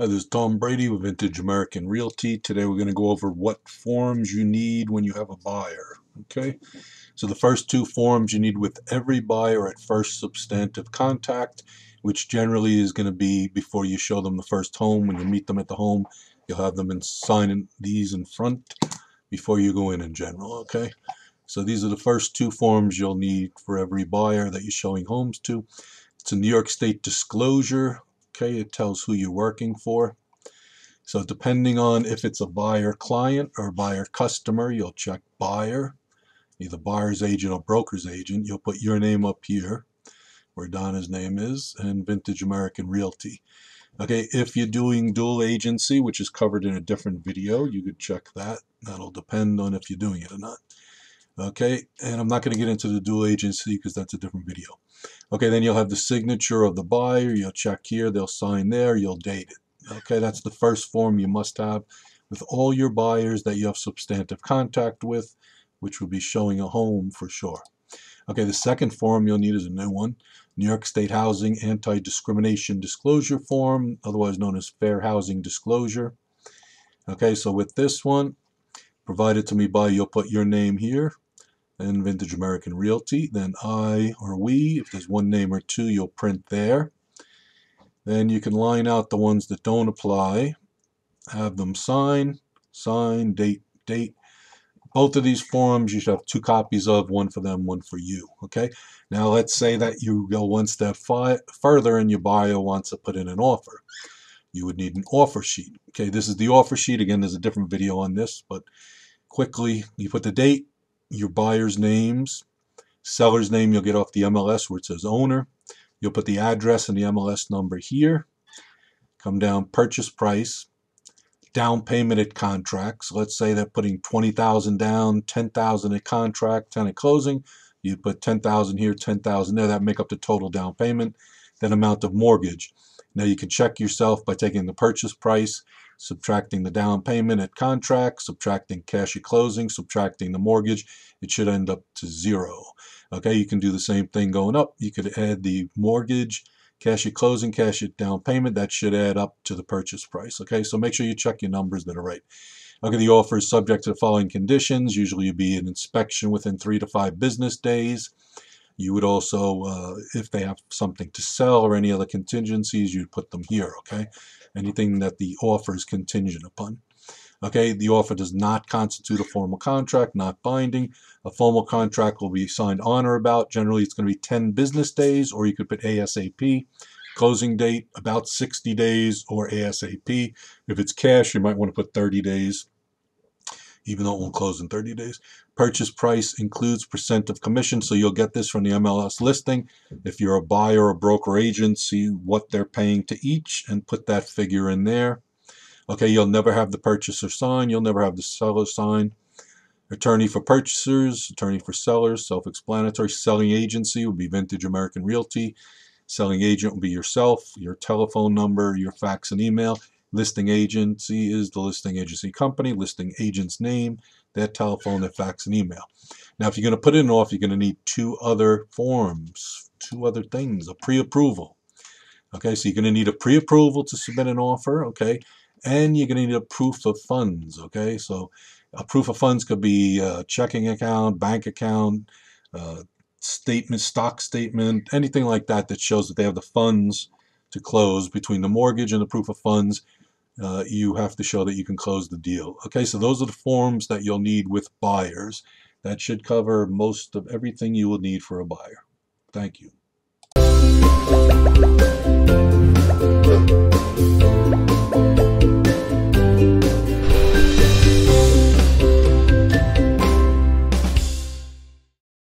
Hi, this is Tom Brady with Vintage American Realty. Today we're going to go over what forms you need when you have a buyer. Okay, so the first two forms you need with every buyer at first substantive contact, which generally is going to be before you show them the first home. When you meet them at the home, you'll have them in, sign these in front before you go in in general. Okay, so these are the first two forms you'll need for every buyer that you're showing homes to. It's a New York State disclosure Okay, it tells who you're working for. So depending on if it's a buyer client or buyer customer, you'll check buyer, either buyer's agent or broker's agent. You'll put your name up here, where Donna's name is, and Vintage American Realty. Okay, if you're doing dual agency, which is covered in a different video, you could check that. That'll depend on if you're doing it or not. Okay, and I'm not going to get into the dual agency because that's a different video. Okay, then you'll have the signature of the buyer. You'll check here. They'll sign there. You'll date it. Okay, that's the first form you must have with all your buyers that you have substantive contact with, which will be showing a home for sure. Okay, the second form you'll need is a new one. New York State Housing Anti-Discrimination Disclosure Form, otherwise known as Fair Housing Disclosure. Okay, so with this one, provided to me by, you'll put your name here, and Vintage American Realty. Then I or we, if there's one name or two, you'll print there. Then you can line out the ones that don't apply, have them sign, sign, date, date. Both of these forms you should have two copies of, one for them, one for you. Okay. Now let's say that you go one step further and your buyer wants to put in an offer. You would need an offer sheet. Okay, this is the offer sheet. Again, there's a different video on this, but quickly you put the date, your buyer's names, seller's name you'll get off the MLS where it says owner. You'll put the address and the MLS number here. Come down purchase price, down payment at contract. So let's say they're putting 20,000 down, 10,000 at contract, 10 at closing. You put 10,000 here, 10,000 there. That make up the total down payment. Then amount of mortgage. Now you can check yourself by taking the purchase price subtracting the down payment at contract, subtracting cash at closing, subtracting the mortgage, it should end up to zero. Okay, you can do the same thing going up. You could add the mortgage, cash at closing, cash at down payment. That should add up to the purchase price. Okay, so make sure you check your numbers that are right. Okay, the offer is subject to the following conditions. Usually you'd be an inspection within three to five business days. You would also, uh, if they have something to sell or any other contingencies, you'd put them here, okay? anything that the offer is contingent upon. Okay, the offer does not constitute a formal contract, not binding. A formal contract will be signed on or about. Generally, it's going to be 10 business days, or you could put ASAP. Closing date, about 60 days, or ASAP. If it's cash, you might want to put 30 days, even though it won't close in 30 days. Purchase price includes percent of commission, so you'll get this from the MLS listing. If you're a buyer or broker agent, see what they're paying to each and put that figure in there. Okay, you'll never have the purchaser sign, you'll never have the seller sign. Attorney for purchasers, attorney for sellers, self-explanatory. Selling agency will be Vintage American Realty. Selling agent will be yourself, your telephone number, your fax and email. Listing agency is the listing agency company, listing agent's name, their telephone, their fax, and email. Now, if you're going to put in off, you're going to need two other forms, two other things, a pre-approval. Okay, so you're going to need a pre-approval to submit an offer, okay, and you're going to need a proof of funds, okay. So a proof of funds could be a checking account, bank account, uh, statement, stock statement, anything like that that shows that they have the funds to close between the mortgage and the proof of funds uh, you have to show that you can close the deal. Okay so those are the forms that you'll need with buyers. That should cover most of everything you will need for a buyer. Thank you.